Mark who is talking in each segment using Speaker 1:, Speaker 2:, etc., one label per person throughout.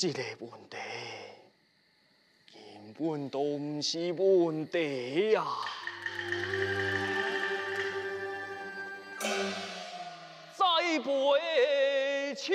Speaker 1: 这个问题根本都不是问题呀！栽培秋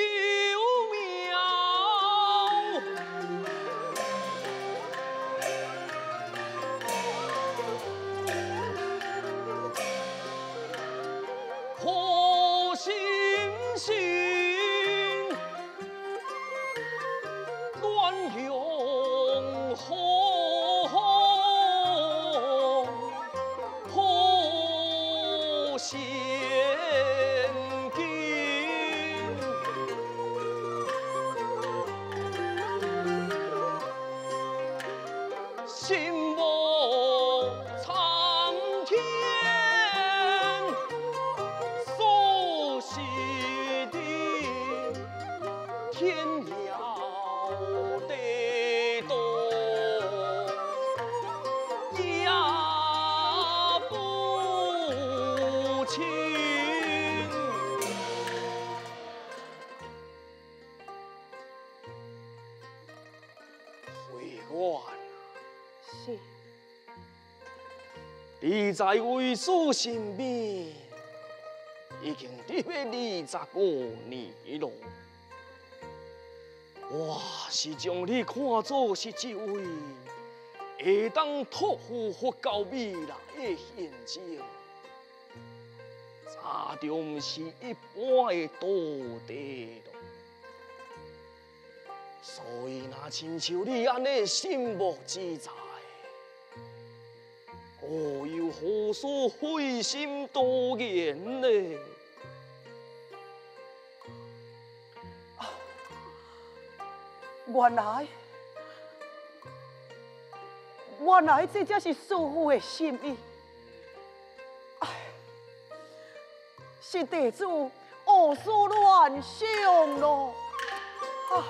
Speaker 1: 你在为所身边已经伫要二十五年了，我是将你看作是一位会当托付佛教未来的现证，查着不是一般的道德咯。所以，若亲像你安尼心无自在。我又何所灰心多言呢？
Speaker 2: 原来，原来这才是师傅的心意。哎，是地主胡思乱想咯。啊，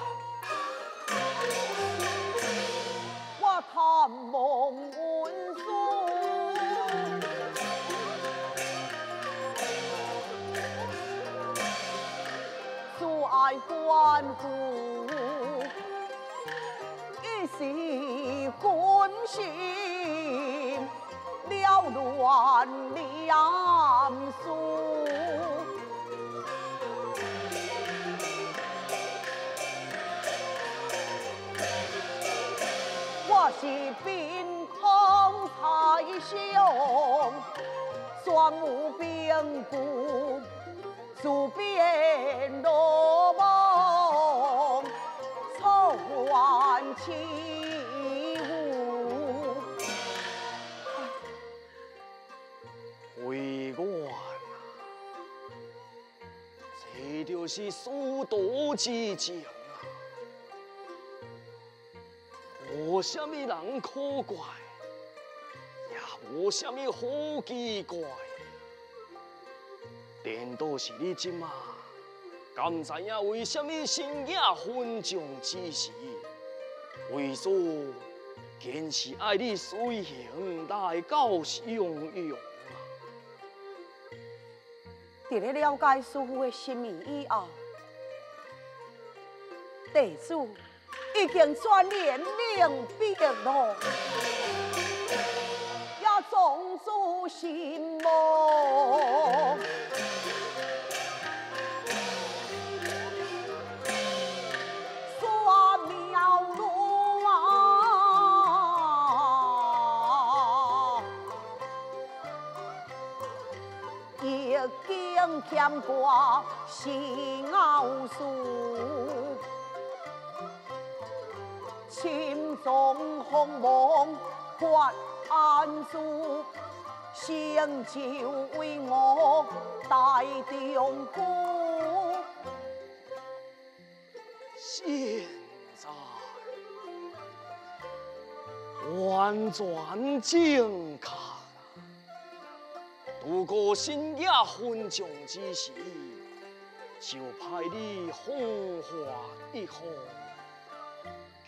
Speaker 2: 我探望一时关心了乱两书。我是兵空才雄，双目兵部。主变落
Speaker 1: 就是殊途之境啊！无什么人可怪，也无什么好奇怪。颠倒是你即马，敢知影为什么深夜分众之时，为所坚持爱你随行来到襄阳？
Speaker 2: 伫咧了解师傅的心意以后，弟子已经转年领兵咯，也种诸心魔。经牵挂心熬树，心中红梦还安住，成就为我大中鼓。
Speaker 1: 现在完全正确啦！度过深夜分众之时，就派你风化一方，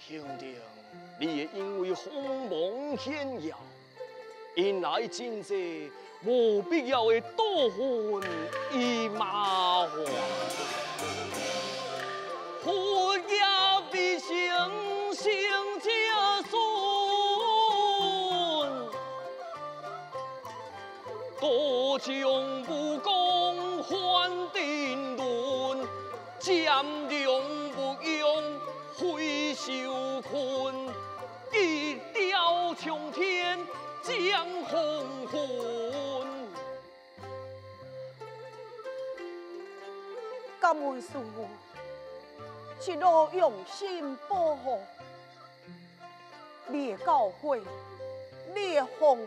Speaker 1: 肯定你也因为锋芒显耀，引来真济无必要的多纷与麻烦。将武功换定论，将良不用挥袖困，一雕冲天降红魂。
Speaker 2: 感恩师父，一路用心保护，你的教诲，你的奉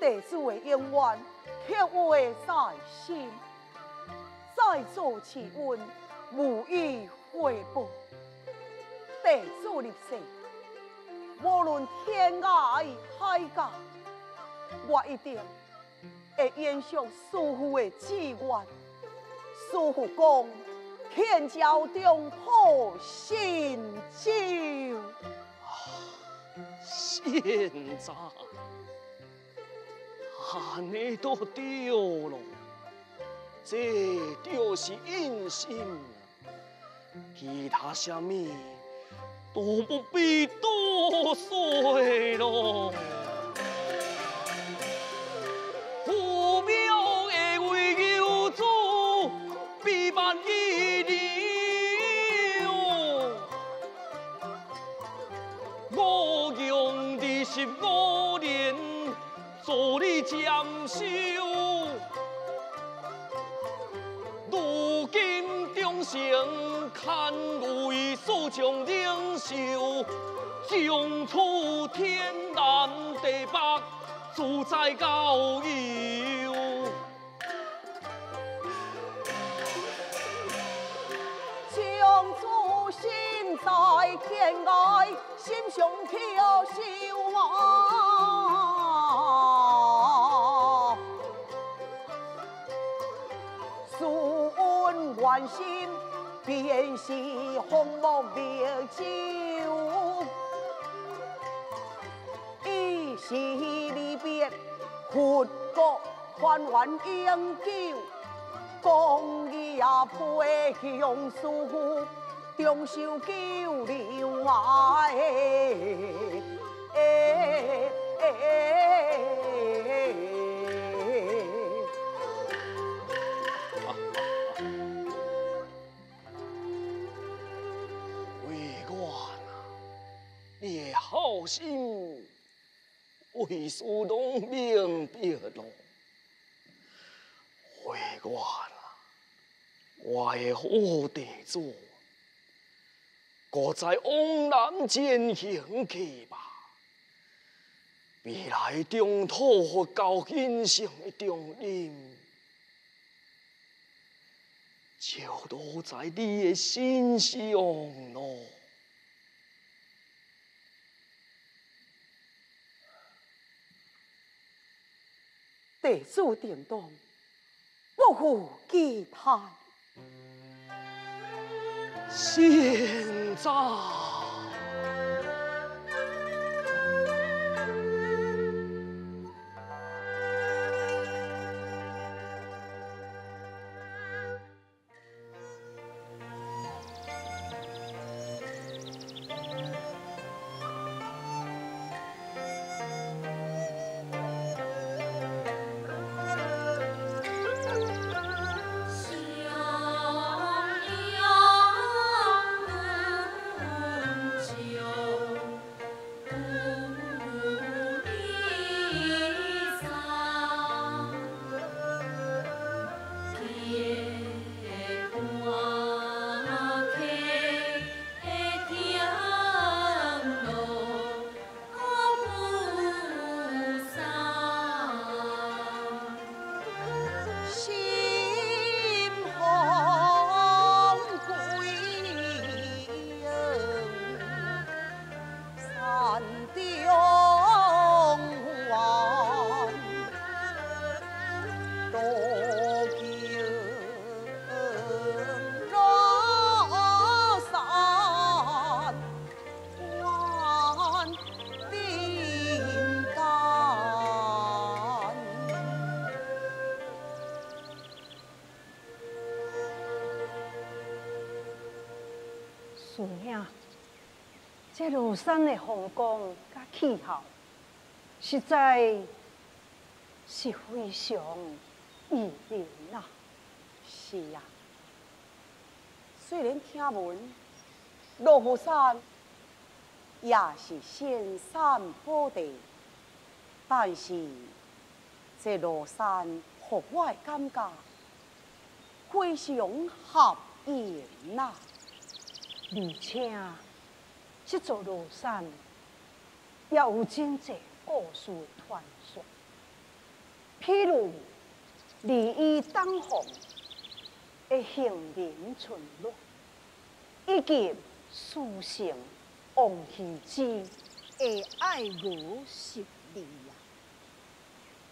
Speaker 2: 弟子的愿望，刻为在心，再做其恩，无以回报。弟子立誓，无论天涯海角，我一定会延续师父的志愿。师傅讲，天朝中破新酒。
Speaker 1: 现在，安尼都丢了，这就是印心，其他什么都不必多说了。助你占修，如今忠诚堪为所将领袖，将出天南地北，自在高游。
Speaker 2: 将出心在天外，心胸飘秀。素温万心，便是红木烈酒，一时离别，活国团圆永久，公义也配向素，中寿九流哎。
Speaker 1: 为苏东明别了。为官啊，我的好弟子，搁在往南前行去吧。未来中土和高金城的重任，就都在你的身上咯。
Speaker 2: 地主殿动，不负期待。
Speaker 1: 现在。
Speaker 2: 这庐山的风光甲气候，实在是非常意人呐。是呀，虽然听闻庐山也是仙山宝地，但是这庐山和我的感觉非常合眼呐。
Speaker 3: 而且，这座罗山也有真济故事传说，譬如李义当红的杏林村落，以及书生王羲之的爱如十里呀，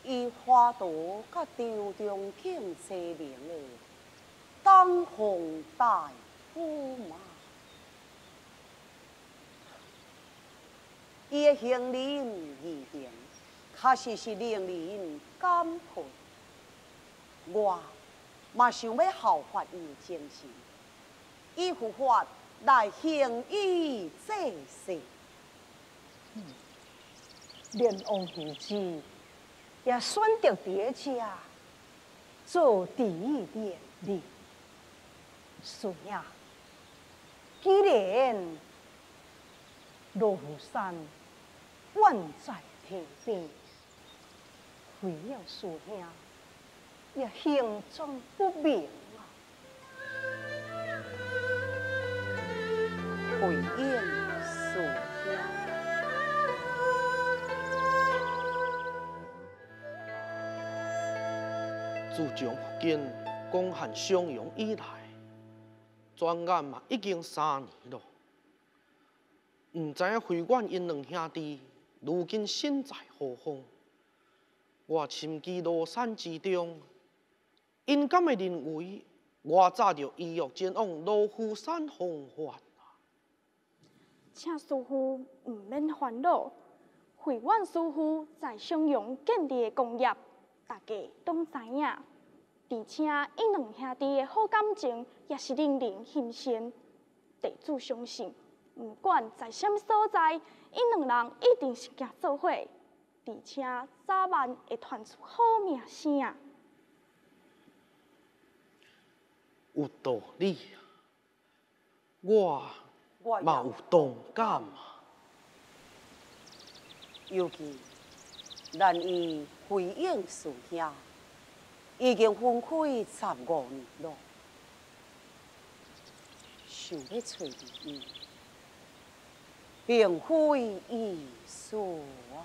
Speaker 2: 以花朵甲场中庆西明的当红大夫嘛。伊的行人义行，确实是令人感佩。我嘛想要效法伊的精神，以佛法来行以济世。
Speaker 3: 连王羲之也选择伫遮做第一典礼。是呀，既然罗浮山远在天边，为了师兄也行踪不明啊！
Speaker 2: 回应师兄，
Speaker 1: 自从福建广汉襄阳以来，转眼嘛已经三年了。毋知影慧远因两兄弟如今身在何方？我深记罗山之中，因敢会认为我早就依约前往罗浮山弘法
Speaker 4: 请师傅毋免烦恼，慧远师傅在襄阳建立的功业，大家拢知影。而且因两兄弟的好感情，也是令人欣赏。地主相信。不管在什么所在，因两人一定是行做伙，而且早晚会传出好名声。
Speaker 1: 有道理，我嘛有同感。
Speaker 2: 尤其咱以回应师兄，已经分开十五年了，想要找伊。并非易事啊！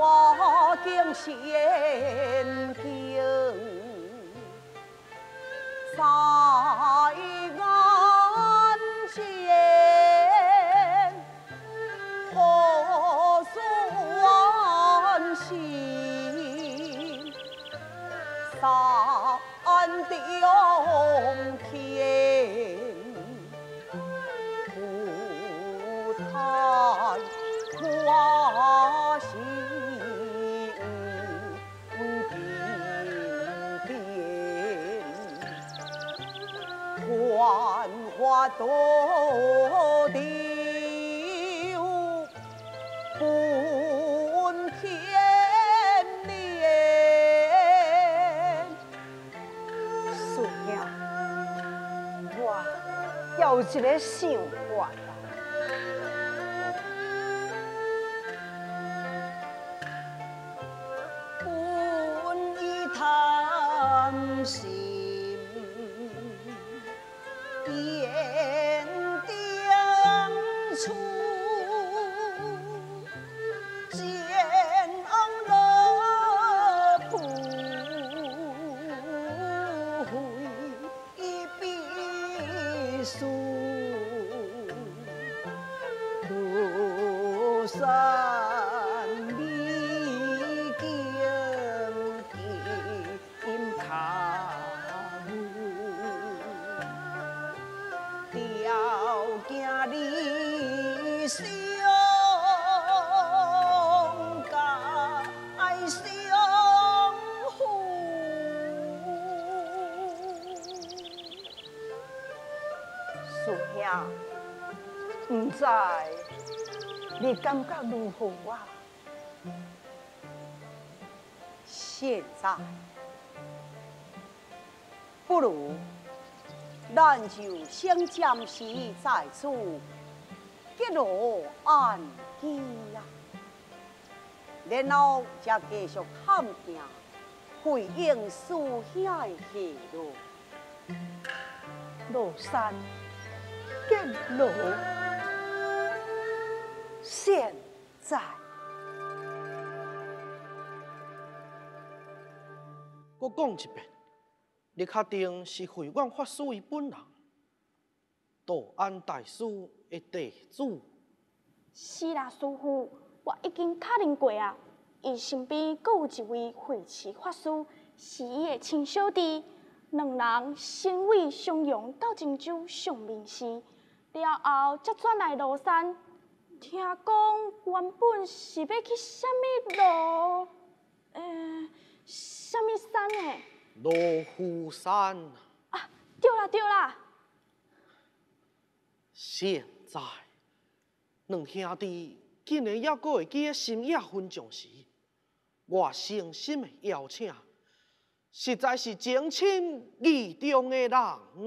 Speaker 2: 山景仙境多丢不。
Speaker 3: 有一个想法
Speaker 2: 相想相呼，树兄，
Speaker 3: 唔知你感觉如何啊？
Speaker 2: 现在不如。咱就先暂时在此结罗安居呀，然后再继续探听回应书下的戏路。
Speaker 3: 罗山见罗，现在。
Speaker 5: 我讲一遍，你确定是会馆法师伊本人？道安大师的弟子？
Speaker 4: 是啦，师傅，我已经确认过啊，伊身边阁有一位慧持法师，是伊的。亲小弟，两人身位相拥到郑州上面时，了后才转来庐山。听讲原本是要去什么路？呃，什么山呢？
Speaker 5: 罗浮山。
Speaker 4: 啊，丢啦丢啦。
Speaker 5: 现在，两兄弟竟然还阁会记得深夜分账时，我诚心的邀请，实在是情深意重的人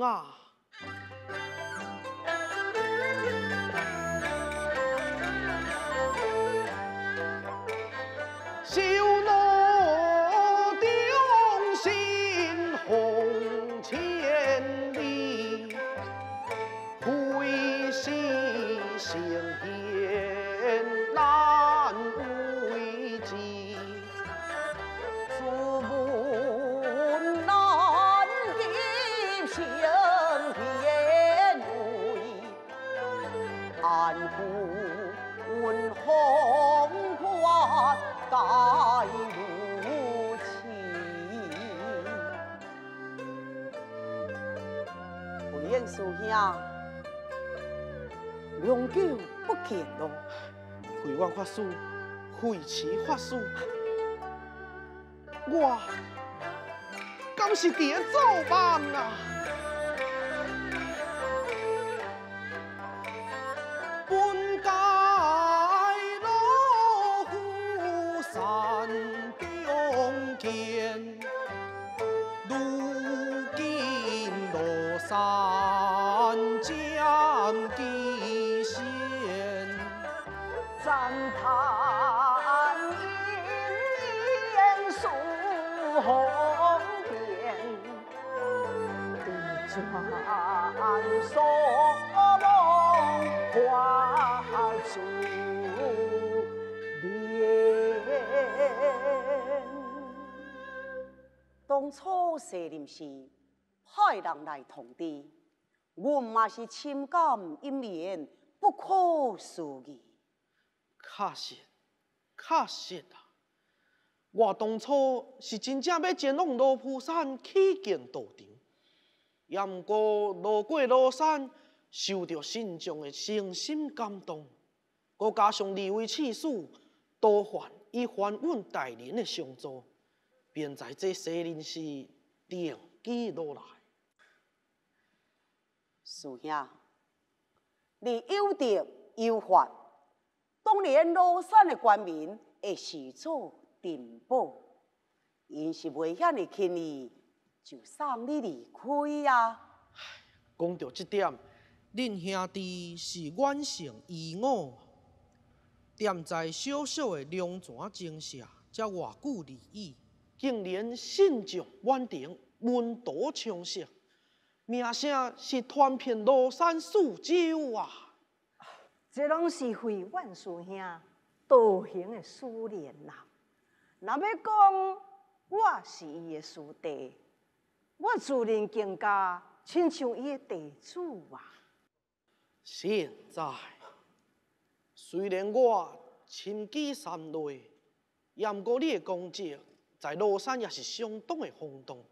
Speaker 5: 啊！小
Speaker 2: 应叔兄，良久不见咯。
Speaker 5: 慧望法师，慧持法师，我敢是伫咧做梦啊！
Speaker 3: 地转所梦化珠帘。
Speaker 2: 当初设临时派人来通知，我嘛是深感因缘不可思议。
Speaker 5: 确实，确实啊！我当初是真正要前往罗浮山去见道场，毋过路过罗山，受到信众的诚心感动，搁加上二位刺史多还以还阮大人的相助，便在这西林寺定居落来。
Speaker 2: 师兄，你有德有法，当年罗山的官民会视作珍宝，因是袂遐尼轻易就送你离开呀、
Speaker 5: 讲到这点，恁兄弟是远胜于我，踮在小小的龙泉精舍，才偌久而已，竟然信众远庭，闻道昌盛，名声是传遍罗山四周啊！
Speaker 3: 这拢是慧远师兄道行的思念啦。若要讲我是伊的师弟，我自然更加亲像伊的弟子啊。
Speaker 5: 现在，虽然我亲居山内，也毋过你的功绩在罗山也是相当的轰动，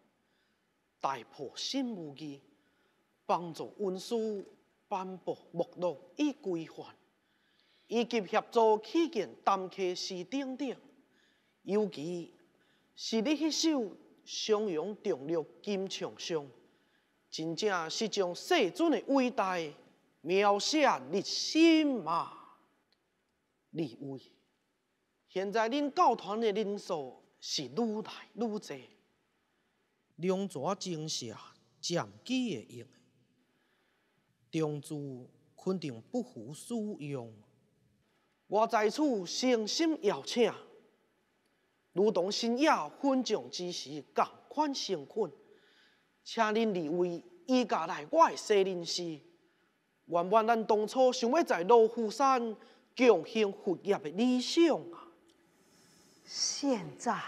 Speaker 5: 大破新武器，帮助文书颁布目录与规范，以及协助起建淡溪寺等等。尤其是你迄首襄阳重录金唱上，真正是将世尊的伟大描写入心嘛。李威，现在恁教团的人数是愈来愈多，两座精舍占几个用，中珠肯定不敷使用。我在此诚心邀请，如同新野分奖之时共款成捆，请恁二位移驾来我的西林寺，愿愿咱当初想要在罗浮山共兴佛业的理想啊！
Speaker 6: 现在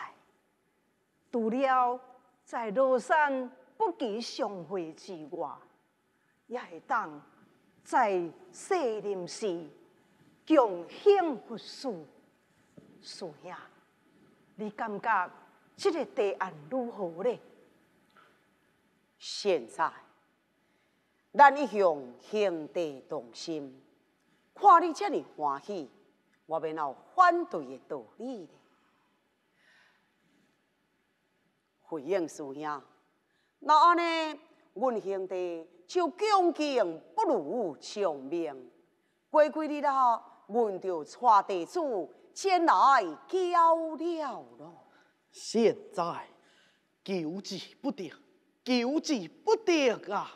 Speaker 6: 除了在罗山不吉相会之外，也会当在西林寺共兴佛事。师兄，你感觉这个提案如何呢？
Speaker 2: 现在，咱已向兄弟同心，看你这么欢喜，我便有反对的道理呢。回应师兄，那安尼，阮兄弟就恭敬不如从命。过几日啊，阮就带弟子前来交了了。
Speaker 5: 现在求之不得，求之不得啊！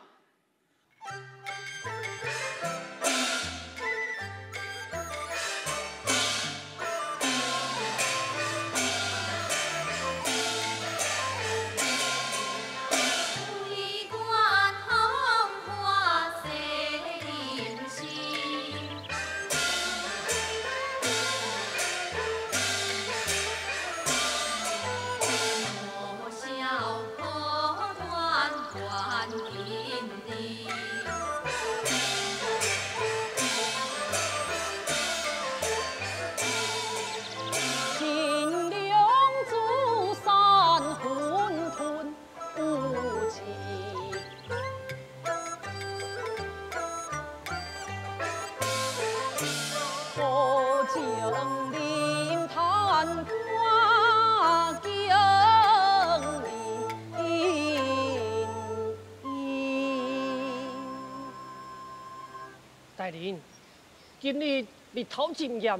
Speaker 7: 今日日头真炎，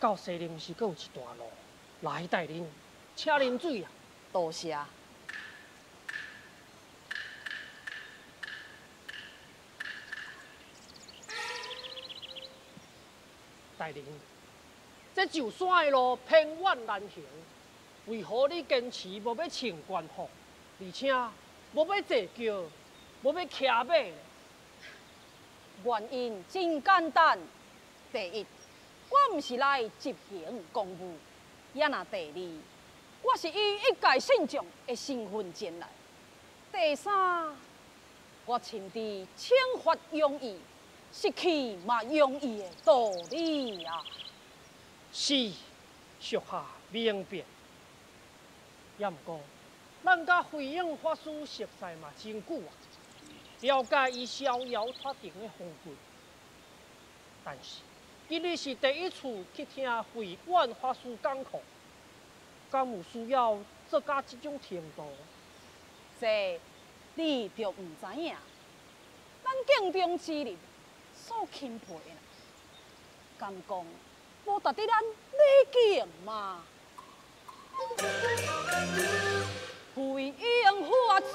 Speaker 7: 到西林寺阁有一段路。来，大人，请啉水啊！
Speaker 2: 多谢。
Speaker 7: 大人，这上山的路偏远难行，为何你坚持无要穿官服，而且无要坐轿，无要骑马？
Speaker 6: 原因真简单，第一，我毋是来执行公务；也那第二，我是以一介信众的身份前来；第三，我深知惩罚容易，失去嘛容易的道理啊！
Speaker 7: 是，属下明白。也毋过，咱甲慧英法师熟识嘛真久啊，了解伊逍遥法定的风骨。但是，今日是第一次去听慧远法师讲课，敢有需要做甲这种程度？
Speaker 6: 这你就毋知影，咱敬重之人受钦佩的，敢讲无值得咱礼敬嘛？慧英法师，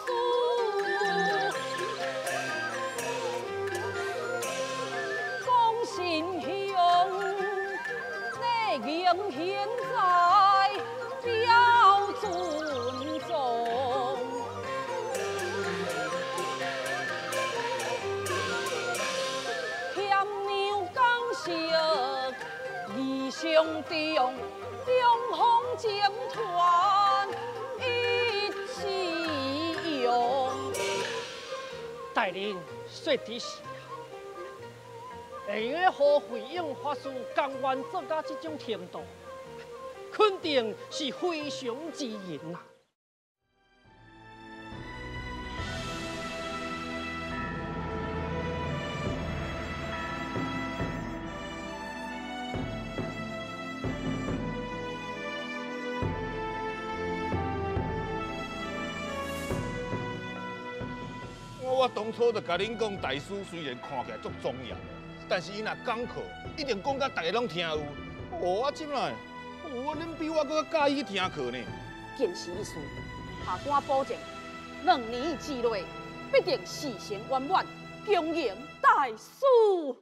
Speaker 6: 你应现在表尊重。添牛讲实，义兄弟两方集团一起用。
Speaker 7: 大人说的是啊，会用和慧英法师甘愿做甲这种程度，肯定是非常之人呐、
Speaker 5: 我
Speaker 8: 我当初就甲恁讲，大师虽然看起来足庄严，但是伊若讲课，一定讲甲大家拢听有。哦，啊，即摆，哦，恁比我搁较介意去听课呢。
Speaker 6: 见识一事，下官保证，两年之内必定事成圆满，恭迎大师。